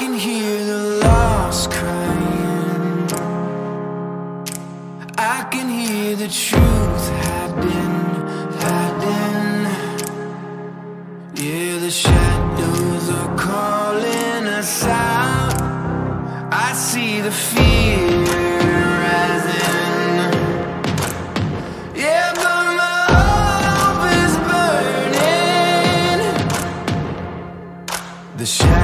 can hear the lost crying. I can hear the truth hiding, hiding Yeah, the shadows are calling us out. I see the fear The shadow